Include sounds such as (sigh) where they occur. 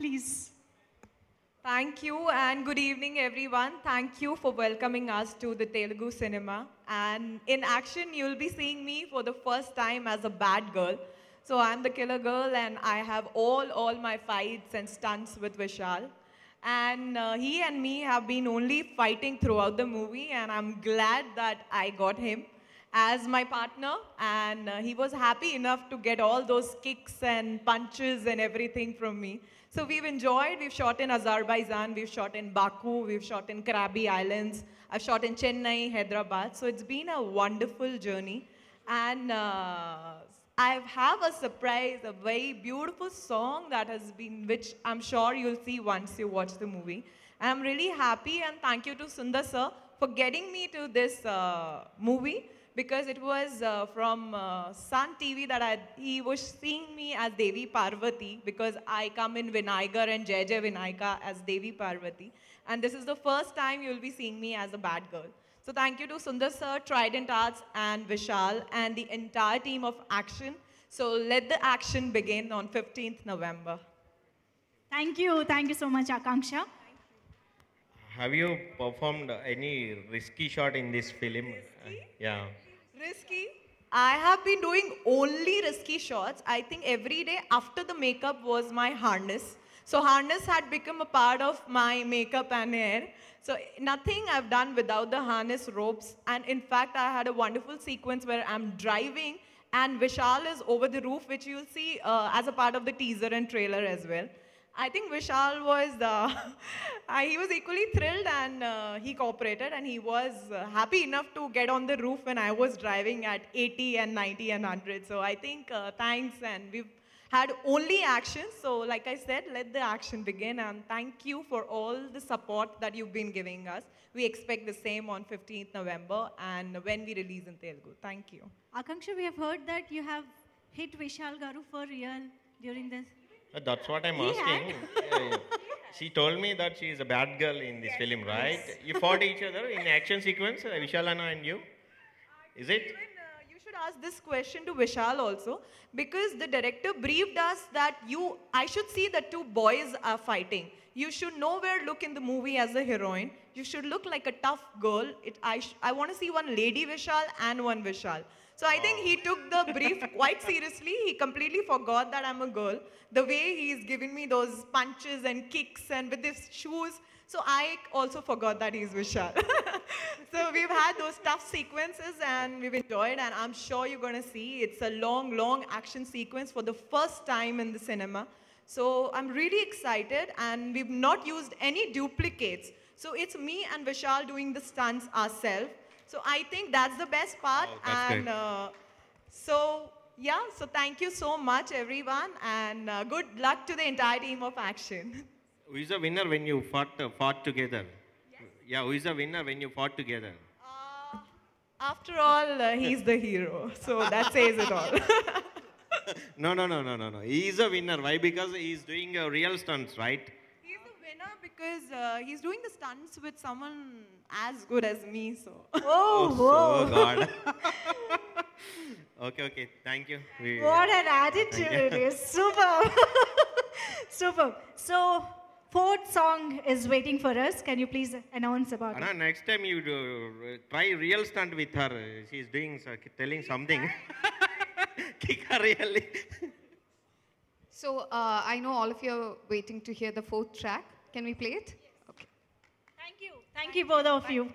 please. Thank you and good evening, everyone. Thank you for welcoming us to the Telugu cinema. And in action, you'll be seeing me for the first time as a bad girl. So I'm the killer girl, and I have all all my fights and stunts with Vishal. And uh, he and me have been only fighting throughout the movie, and I'm glad that I got him as my partner. And uh, he was happy enough to get all those kicks and punches and everything from me. So we've enjoyed. We've shot in Azerbaijan, we've shot in Baku, we've shot in Krabi Islands, I've shot in Chennai, Hyderabad. So it's been a wonderful journey. And uh, I have a surprise, a very beautiful song that has been, which I'm sure you'll see once you watch the movie. I'm really happy and thank you to Sundar sir for getting me to this uh, movie because it was uh, from uh, Sun TV that I, he was seeing me as Devi Parvati because I come in Vinayagar and Jai Jai Vinayaka as Devi Parvati. And this is the first time you'll be seeing me as a bad girl. So thank you to Sundar Sir, Trident Arts and Vishal and the entire team of Action. So let the action begin on 15th November. Thank you. Thank you so much, Akanksha. Have you performed any risky shot in this film? Uh, yeah. Risky. I have been doing only risky shots. I think every day after the makeup was my harness. So harness had become a part of my makeup and hair. So nothing I've done without the harness ropes. And in fact, I had a wonderful sequence where I'm driving and Vishal is over the roof, which you'll see uh, as a part of the teaser and trailer as well. I think Vishal was, uh, (laughs) he was equally thrilled and uh, he cooperated and he was uh, happy enough to get on the roof when I was driving at 80 and 90 and 100. So I think uh, thanks and we've had only action. So like I said, let the action begin and thank you for all the support that you've been giving us. We expect the same on 15th November and when we release in Telugu. Thank you. Akanksha, we have heard that you have hit Vishal Garu for real during this. That's what I'm He asking. Uh, she told me that she is a bad girl in this film, right? You fought each other in action sequence, uh, Vishalana and you? Is it? Even, uh, you should ask this question to Vishal also because the director briefed us that you, I should see that two boys are fighting. You should nowhere look in the movie as a heroine. You should look like a tough girl. It, I, sh- I want to see one lady Vishal and one Vishal. So I think he took the brief quite seriously. He completely forgot that I'm a girl. The way he's giving me those punches and kicks and with his shoes. So I also forgot that he's Vishal. (laughs) so we've had those tough sequences and we've enjoyed and I'm sure you're going to see it's a long, long action sequence for the first time in the cinema. So I'm really excited and we've not used any duplicates. So it's me and Vishal doing the stunts ourselves. So I think that's the best part. Oh, and uh, so yeah, so thank you so much everyone and uh, good luck to the entire team of Action. Who is the winner when you fought, uh, fought together? Yeah, who is the winner when you fought together? Uh, after all, uh, he's the hero. So that (laughs) says it all. (laughs) No, no, no, no, no, no. He is a winner. Why? Because he is doing uh, real stunts, right? He's winner because uh, he's doing the stunts with someone as good as me. So Oh, Oh, God. (laughs) (laughs) okay, okay. Thank you. We- What an attitude it is. Super. (laughs) Super. So, fourth song is waiting for us. Can you please announce about it? Next time you do, uh, try real stunt with her. She's doing, telling something. Kick her really. So uh, I know all of you are waiting to hear the fourth track. Can we play it? Okay. Thank you. Thank you, both of you.